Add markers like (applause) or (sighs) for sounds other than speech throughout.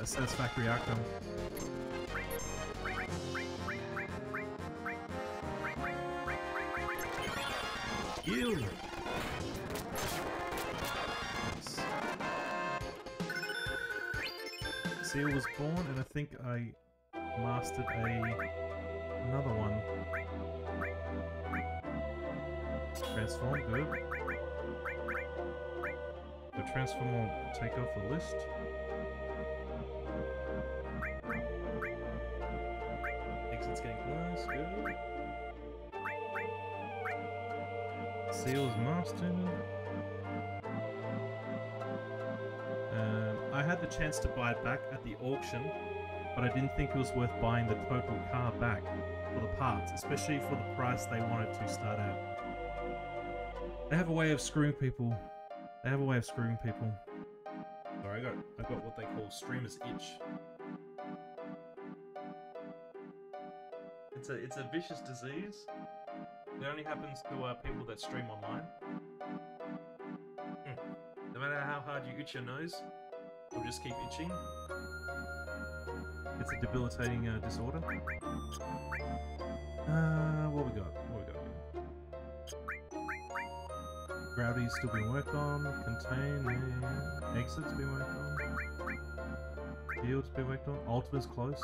a satisfactory outcome. Nice. Seal was born, and I think I mastered a another one. Transform, good. The transform will take off the list. Chance to buy it back at the auction, but I didn't think it was worth buying the total car back for the parts, especially for the price they wanted to start at. They have a way of screwing people. They have a way of screwing people. Sorry, I got I got what they call streamer's itch. It's a it's a vicious disease. It only happens to uh, people that stream online. Hmm. No matter how hard you itch your nose, it'll just keep itching. It's a debilitating uh, disorder. Uh, what we got? What we got? Gravity's still being worked on. Contain. Yeah. Exit's being worked on. Field's being worked on. Ultima's close.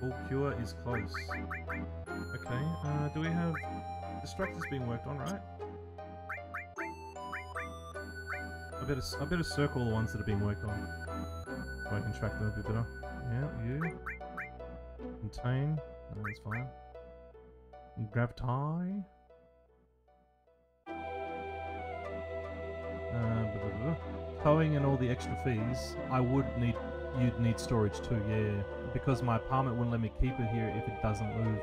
Full cure is close. Okay, uh, do we have... Destructor's being worked on, right? Better, I better circle the ones that are being worked on. So I can track them a bit better. Yeah, you. Contain. No, that's fine. Gravity. Uh. Towing and all the extra fees, I would need, you'd need storage too, yeah, because my apartment wouldn't let me keep it here if it doesn't move.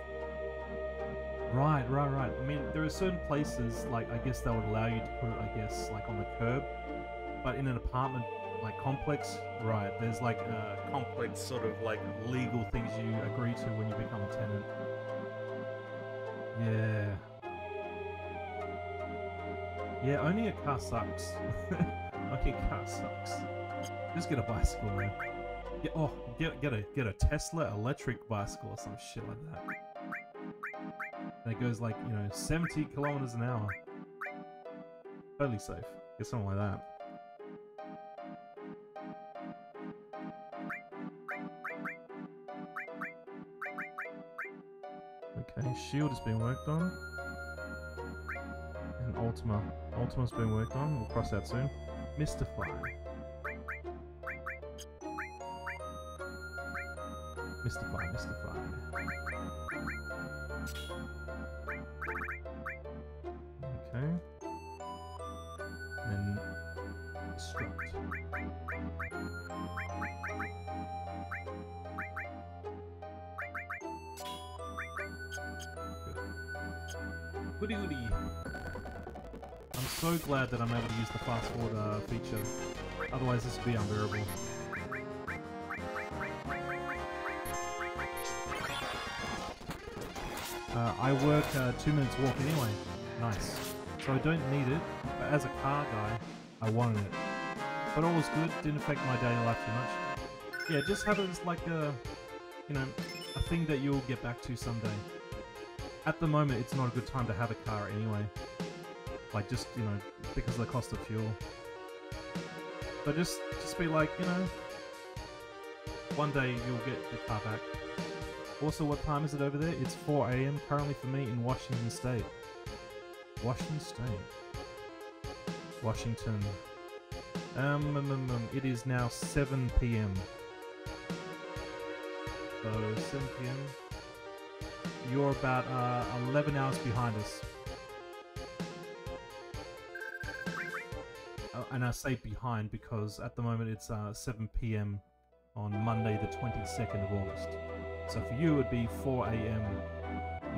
Right, right, right. I mean, there are certain places, like, I guess that would allow you to put it, I guess, like on the curb, but in an apartment, like, complex, right, there's like a complex sort of, like, legal things you agree to when you become a tenant. Yeah. Yeah, owning a car sucks. (laughs) a car sucks. Just get a bicycle, man. Get, oh, get get a get a Tesla electric bicycle or some shit like that. That goes like you know 70 kilometers an hour. Totally safe. Get something like that. Shield is being worked on. And Ultima. Ultima's been worked on. We'll cross that soon. Mystify. Mystify, mystify. Glad that I'm able to use the fast forward uh, feature. Otherwise this would be unbearable. Uh, I work uh, two minutes walk anyway. Nice. So I don't need it, but as a car guy, I wanted it. But all was good, didn't affect my daily life too much. Yeah, just have it as like a, you know, a thing that you'll get back to someday. At the moment, it's not a good time to have a car anyway. Like just, you know, because of the cost of fuel. But just, just be like, you know, one day you'll get the car back. Also, what time is it over there? It's 4 a.m. currently for me in Washington State. Washington State. Washington. Um, um, um, um, it is now 7 p.m. So, 7 p.m. You're about uh, 11 hours behind us. And I say behind because at the moment it's uh, 7 p.m. on Monday, the 22nd of August. So for you, it would be 4 a.m.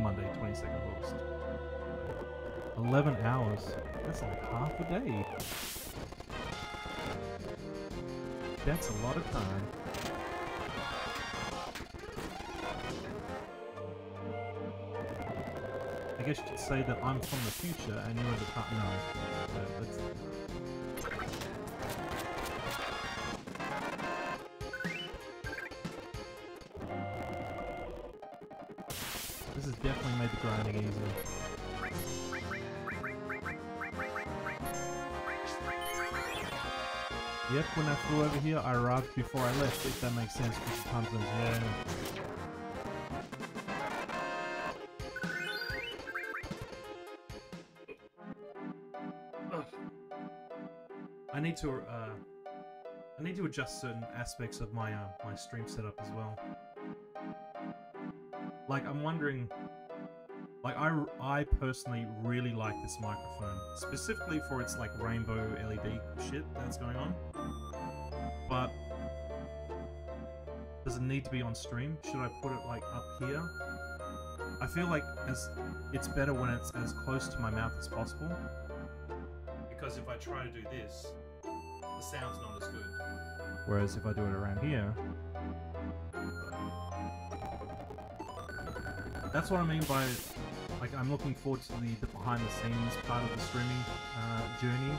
Monday, 22nd of August. 11 hours. That's like half a day. That's a lot of time. I guess you could say that I'm from the future and you're the past. No. no when I flew over here, I arrived before I left, if that makes sense, yeah. I need to, uh, I need to adjust certain aspects of my, uh, my stream setup as well. Like, I'm wondering, like, I, I personally really like this microphone, specifically for its, like, rainbow LED shit that's going on. But, does it need to be on stream? Should I put it, like, up here? I feel like as it's better when it's as close to my mouth as possible. Because if I try to do this, the sound's not as good. Whereas if I do it around here, that's what I mean by like I'm looking forward to the, the behind the scenes part of the streaming uh, journey.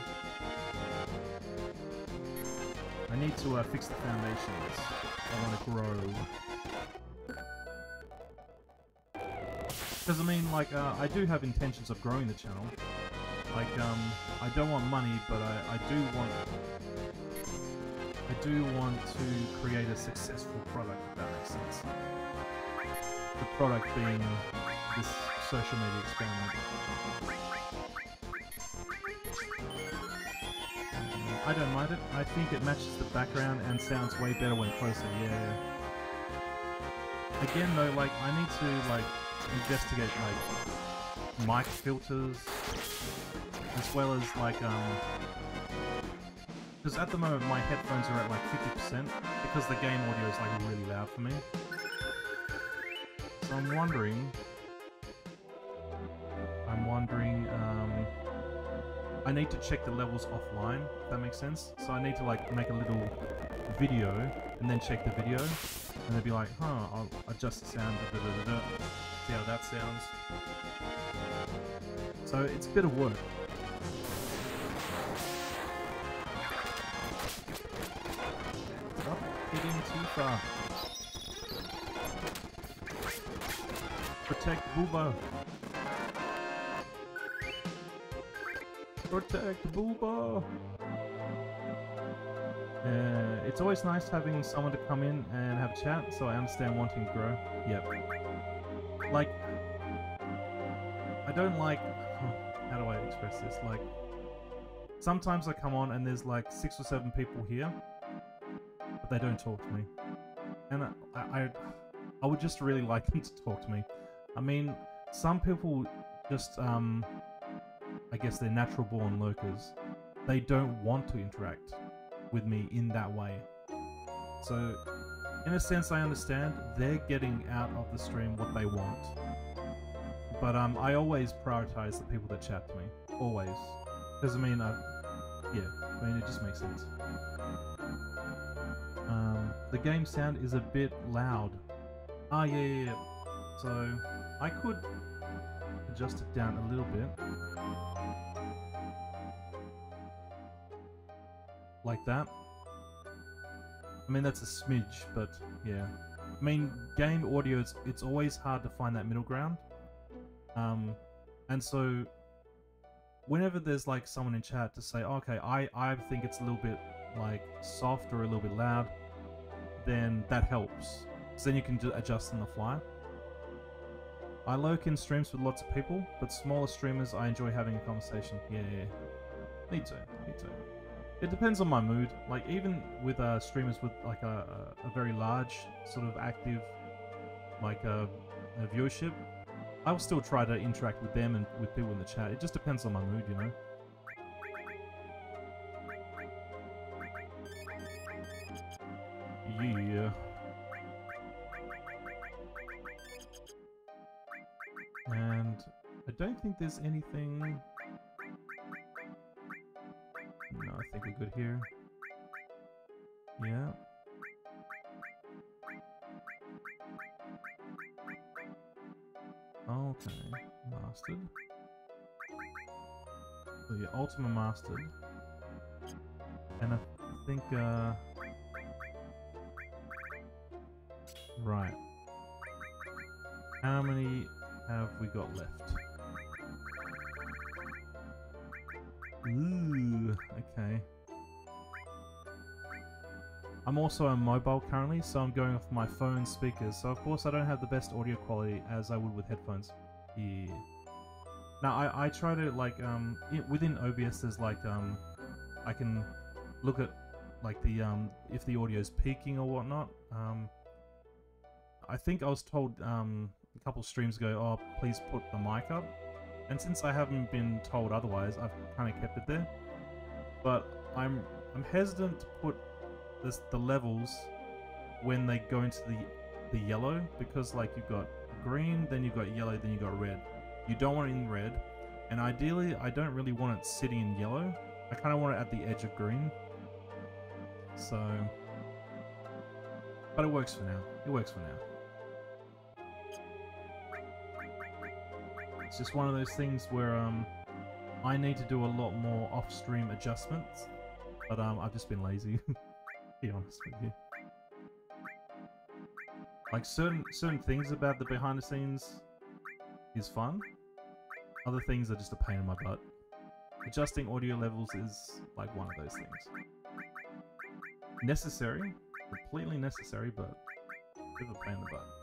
I need to uh, fix the foundations. I want to grow. Because I mean, like, uh, I do have intentions of growing the channel. Like, um, I don't want money, but I, I do want I do want to create a successful product, if that makes sense. The product being this social media experiment. I don't mind it. I think it matches the background and sounds way better when closer, yeah. Again though, like, I need to, like, investigate, like, mic filters, as well as, like, um, because at the moment my headphones are at like 50% because the game audio is like really loud for me. So I'm wondering... I need to check the levels offline, if that makes sense. So I need to like make a little video and then check the video and then be like, huh, I'll adjust the sound, da, da, da, see how that sounds. So it's a bit of work. hitting too far. Protect Booba. Protect Booba. Uh, it's always nice having someone to come in and have a chat, so I understand wanting to grow. Yep. Like, I don't like... (sighs) How do I express this? Like, sometimes I come on and there's like six or seven people here, but they don't talk to me. And I, I, I would just really (laughs) like them to talk to me. I mean, some people just, um, I guess they're natural born lurkers. They don't want to interact with me in that way. So, in a sense, I understand they're getting out of the stream what they want. But um, I always prioritize the people that chat to me. Always. Because, I mean, I, yeah, I mean, it just makes sense. Um, the game sound is a bit loud. Ah, yeah, yeah, yeah. So, I could adjust it down a little bit. Like that. I mean, that's a smidge, but yeah. I mean, game audio, it's, it's always hard to find that middle ground. Um, and so, whenever there's like someone in chat to say, okay, I, I think it's a little bit like soft or a little bit loud, then that helps. So then you can adjust on the fly. I lurk in streams with lots of people, but smaller streamers I enjoy having a conversation. Yeah, yeah. Me too, me too. It depends on my mood. Like even with uh, streamers with like a, a, very large sort of active like uh, a viewership, I'll still try to interact with them and with people in the chat. It just depends on my mood, you know. Yeah. And I don't think there's anything... think we're good here. Yeah. Okay, mastered. So yeah, Ultima mastered. And I think, uh... Right. How many have we got left? Ooh, okay. I'm also on mobile currently, so I'm going off my phone speakers. So of course I don't have the best audio quality as I would with headphones. Yeah. Now I, I try to like um within OBS there's like um I can look at like the um if the audio is peaking or whatnot. Um, I think I was told um a couple streams ago, oh please put the mic up, and since I haven't been told otherwise, I've kind of kept it there. But I'm I'm hesitant to put this, the levels when they go into the the yellow because like you've got green, then you've got yellow, then you've got red. You don't want it in red, and ideally I don't really want it sitting in yellow. I kind of want it at the edge of green. So, but it works for now. It works for now. It's just one of those things where um, I need to do a lot more off-stream adjustments, but um, I've just been lazy. (laughs) To be honest with you. Like certain certain things about the behind the scenes is fun. Other things are just a pain in my butt. Adjusting audio levels is like one of those things. Necessary, completely necessary, but a bit of a pain in the butt.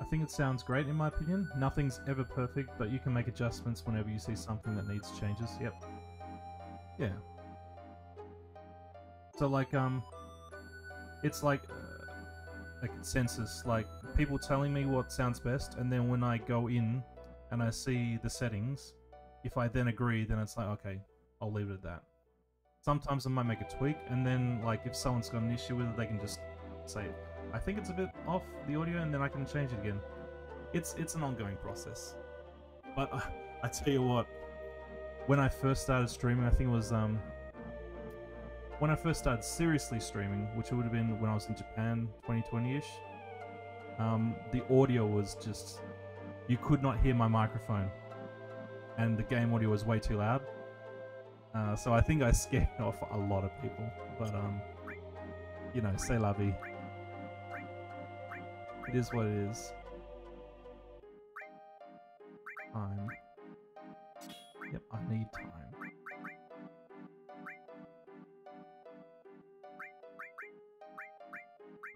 I think it sounds great in my opinion. Nothing's ever perfect, but you can make adjustments whenever you see something that needs changes. Yep. Yeah. So like, um, it's like uh, a consensus, like people telling me what sounds best, and then when I go in and I see the settings, if I then agree, then it's like, okay, I'll leave it at that. Sometimes I might make a tweak, and then like if someone's got an issue with it, they can just say, I think it's a bit off the audio, and then I can change it again. It's it's an ongoing process. But uh, (laughs) I tell you what, when I first started streaming, I think it was um when I first started seriously streaming, which would have been when I was in Japan, 2020-ish. Um, the audio was just you could not hear my microphone, and the game audio was way too loud. Uh, so I think I scared (laughs) off a lot of people. But, um, you know, say la vie. It is what it is. Time. Yep, I need time.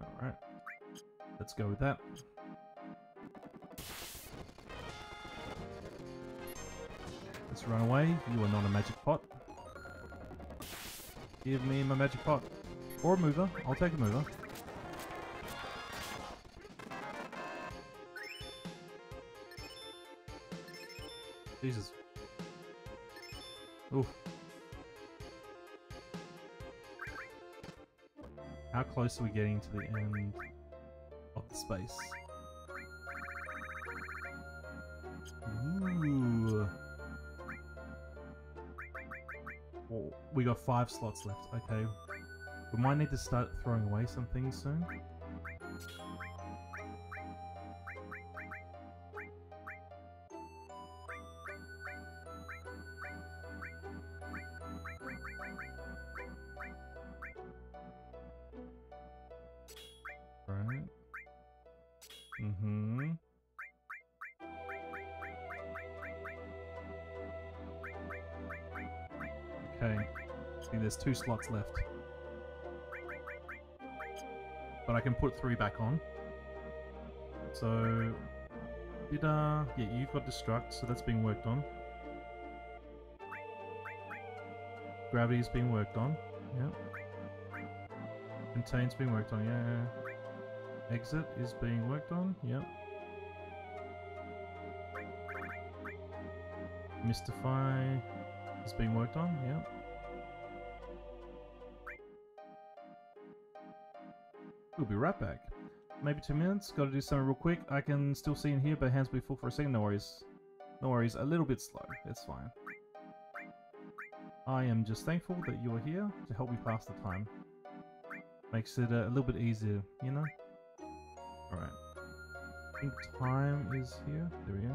Alright. Let's go with that. Let's run away. You are not a magic pot. Give me my magic pot. Or a mover. I'll take a mover. Jesus. Oof. How close are we getting to the end of the space? We got five slots left. Okay. We might need to start throwing away some things soon. Two slots left. But I can put three back on. So... Did, uh... Yeah, you've got Destruct, so that's being worked on. Gravity's being worked on. Yep. Contain's being worked on, yeah. Exit is being worked on, yep. Mystify is being worked on, yeah. We'll be right back. Maybe two minutes, gotta do something real quick. I can still see in here, but hands will be full for a second, no worries. No worries, a little bit slow, it's fine. I am just thankful that you are here to help me pass the time. Makes it uh, a little bit easier, you know? Alright. I think time is here. There we go.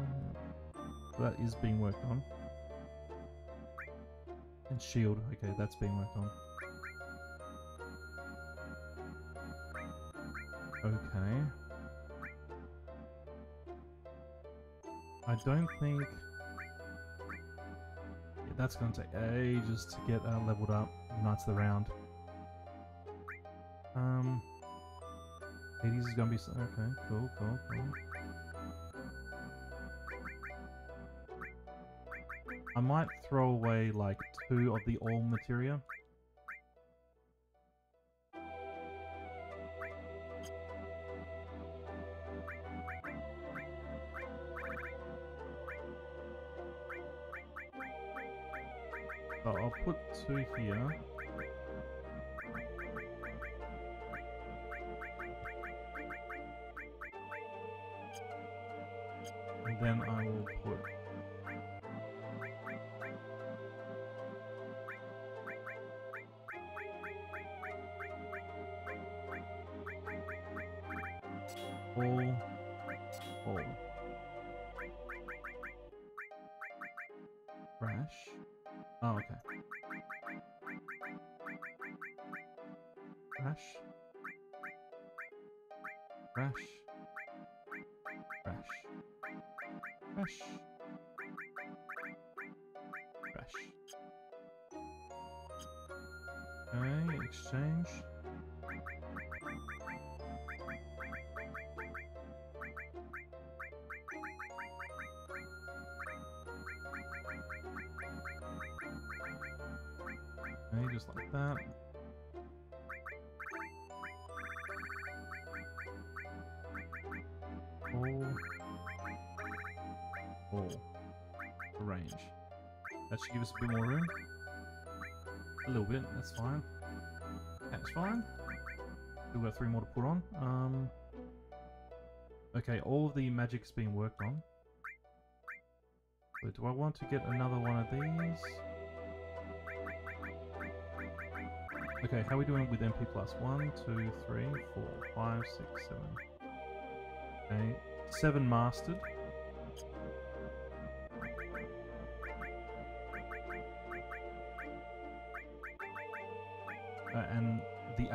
That is being worked on. And shield. Okay, that's being worked on. Okay. I don't think... Yeah, that's going to take ages to get uh, leveled up. Knights of the Round. Um... Hades is going to be... Okay, cool, cool, cool. I might throw away like two of the all materia. Two here. And then I will put all all crash. Oh, okay. Crash. Crash. Crash. Crash. Crash. Okay, exchange. Just like that. Range. That should give us a bit more room. A little bit, that's fine. That's fine. Still got three more to put on. Um. Okay, all of the magic's being worked on. So do I want to get another one of these? Okay, how are we doing with MP plus? One, two, three, four, five, six, seven. Okay, seven mastered.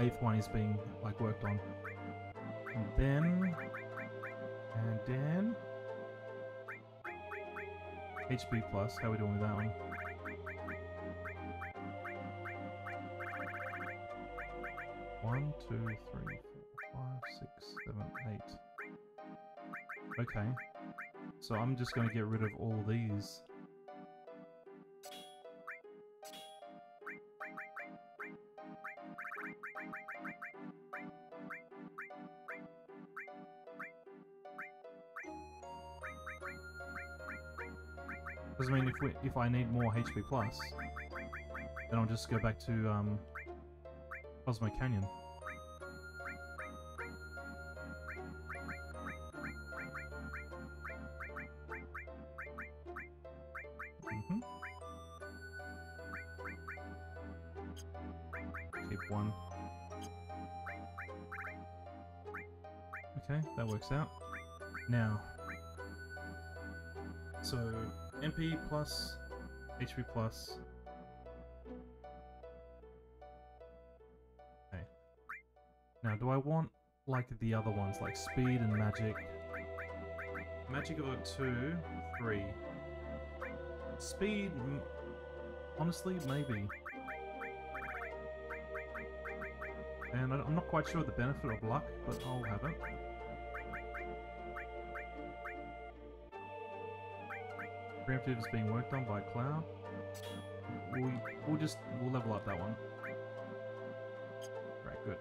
Eighth one is being like worked on. And then, and then, HP plus. How are we doing with that one? One, two, three, four, five, six, seven, eight. Okay. So I'm just going to get rid of all these. I mean, if we, if I need more HP plus, then I'll just go back to um, Cosmo Canyon. Mhm. Keep one. Okay, that works out. Now, so MP plus, HP plus. Okay. Now, do I want like the other ones, like speed and magic? Magic of a two, three. Speed, honestly, maybe. And I'm not quite sure the benefit of luck, but I'll have it. Preemptive is being worked on by Cloud. We, we'll just, we'll level up that one. Right, good.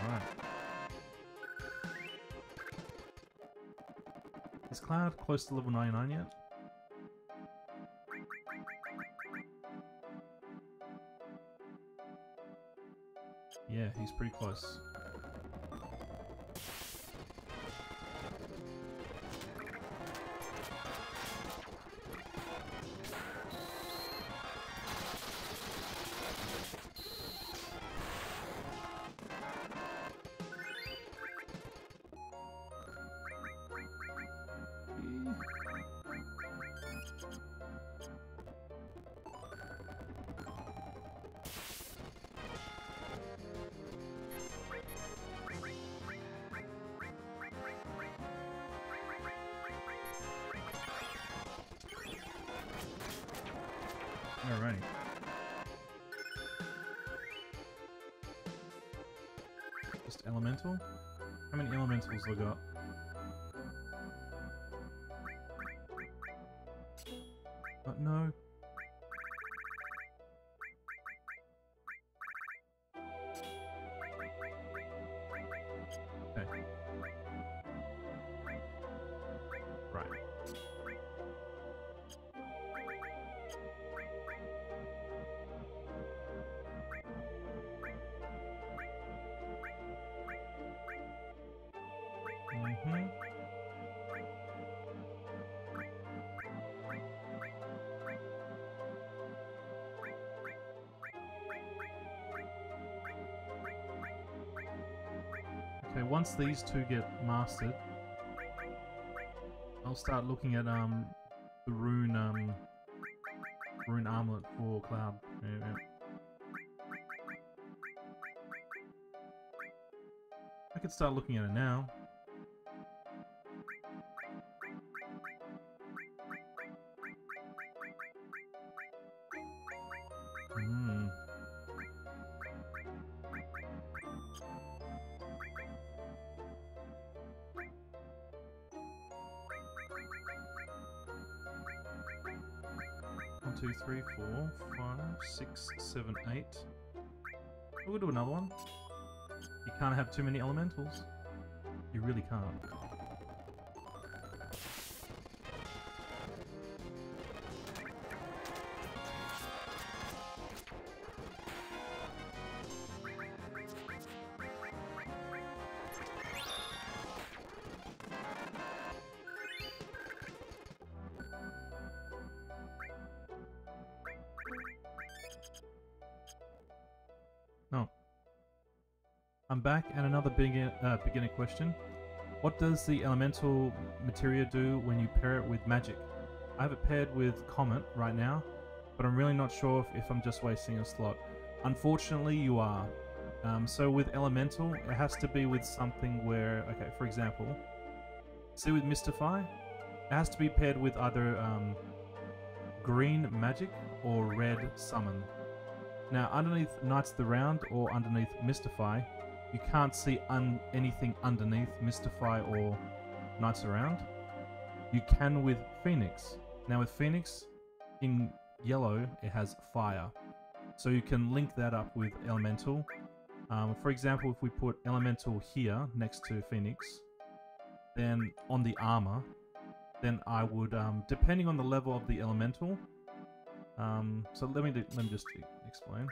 Alright. Is Cloud close to level 99 yet? He's pretty close. Alright. Just elemental? How many elementals we got? Okay, once these two get mastered, I'll start looking at um the rune um rune armlet for Cloud. Yeah, yeah. I could start looking at it now. Five, six, seven, eight. We'll do another one. You can't have too many elementals. You really can't. I'm back and another begin uh, beginner question. What does the elemental materia do when you pair it with magic? I have it paired with Comet right now, but I'm really not sure if, if I'm just wasting a slot. Unfortunately, you are. Um, so with elemental, it has to be with something where, okay, for example, see with Mystify, it has to be paired with either um, green magic or red summon. Now, underneath Knights of the Round or underneath Mystify, you can't see un anything underneath Mystify or Knights Around. You can with Phoenix. Now, with Phoenix, in yellow, it has fire. So you can link that up with Elemental. Um, for example, if we put Elemental here next to Phoenix, then on the armor, then I would, um, depending on the level of the Elemental, um, so let me do, let me just explain.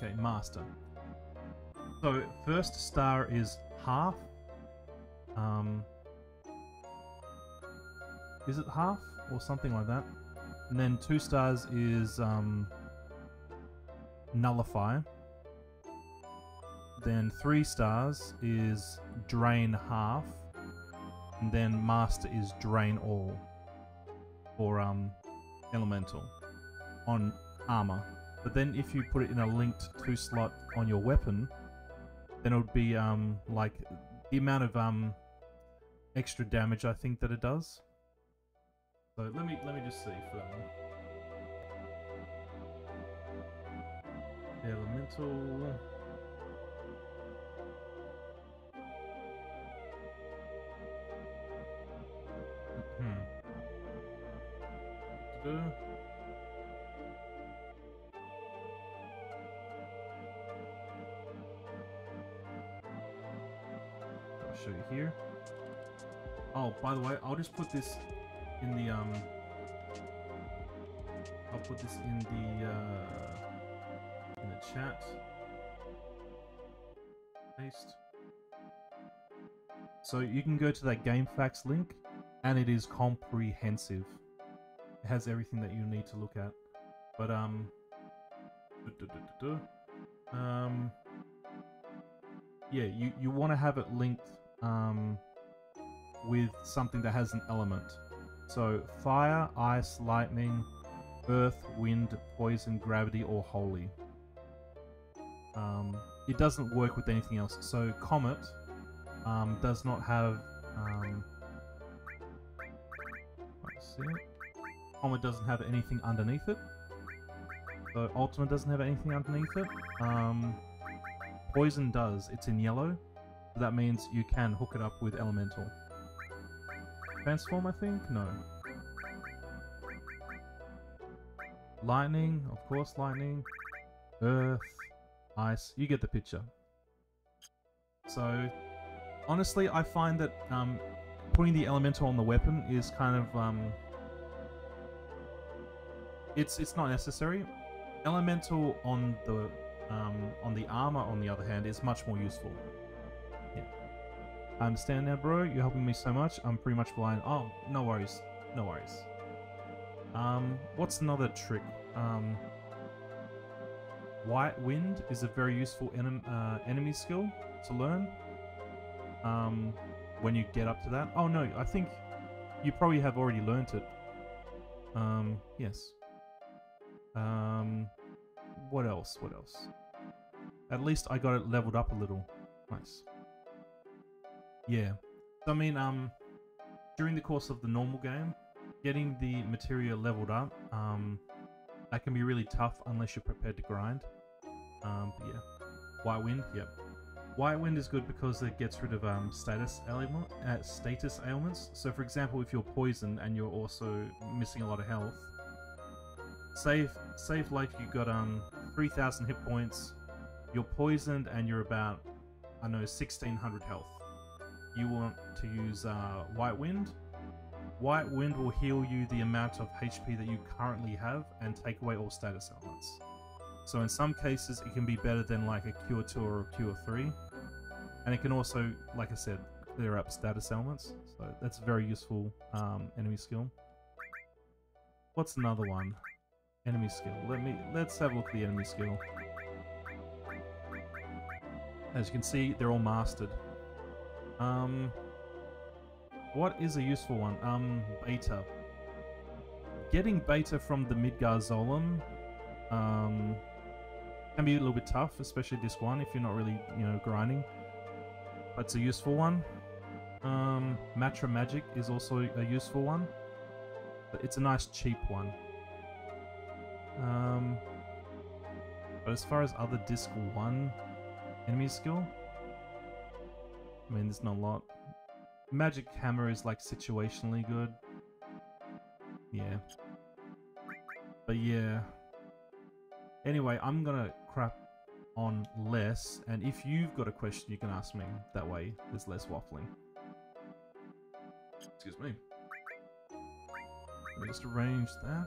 Okay, master. So first star is half. Um, is it half or something like that? And then two stars is um, nullify. Then three stars is drain half. And then master is drain all for um, elemental on armor. But then if you put it in a linked two slot on your weapon, then it would be um, like the amount of um, extra damage I think that it does. So let me let me just see for that one. Elemental. Hmm. By the way, I'll just put this in the um. I'll put this in the uh, in the chat. Paste. So you can go to that GameFAQs link, and it is comprehensive. It has everything that you need to look at. But um, um, yeah, you you want to have it linked um with something that has an element. So fire, ice, lightning, earth, wind, poison, gravity, or holy. Um, it doesn't work with anything else. So comet um, does not have. Um, see. Comet doesn't have anything underneath it. So ultimate doesn't have anything underneath it. Um, poison does, it's in yellow. So that means you can hook it up with elemental. Transform, I think? No. Lightning, of course, lightning. Earth, ice. You get the picture. So, honestly, I find that um, putting the elemental on the weapon is kind of um, it's it's not necessary. Elemental on the um, on the armor, on the other hand, is much more useful. Yeah. I understand now, bro. You're helping me so much. I'm pretty much blind. Oh, no worries. No worries. Um, what's another trick? Um, White Wind is a very useful enem uh, enemy skill to learn. Um, when you get up to that. Oh no, I think you probably have already learnt it. Um, yes. Um, what else? What else? At least I got it leveled up a little. Nice. Yeah. So, I mean, um, during the course of the normal game, getting the materia leveled up, um, that can be really tough unless you're prepared to grind. Um, yeah. White Wind, yep. White Wind is good because it gets rid of um, status, ailment, uh, status ailments. So for example, if you're poisoned and you're also missing a lot of health, save, save like you got um 3,000 hit points, you're poisoned and you're about, I know, 1,600 health. You want to use uh, White Wind. White Wind will heal you the amount of HP that you currently have and take away all status elements. So in some cases, it can be better than like a Cure 2 or a Cure 3. And it can also, like I said, clear up status elements. So that's a very useful um, enemy skill. What's another one? Enemy skill. Let me let's have a look at the enemy skill. As you can see, they're all mastered. Um, what is a useful one? Um, beta. Getting beta from the Midgar Zolom um, can be a little bit tough, especially this one if you're not really, you know, grinding. But it's a useful one. Um, Matra Magic is also a useful one. But it's a nice cheap one. Um, but as far as other Disc 1 enemy skill, I mean, there's not a lot. Magic Hammer is like situationally good. Yeah. But yeah, Anyway, I'm gonna crap on less, and if you've got a question, you can ask me. That way, there's less waffling. Excuse me. Let me just arrange that.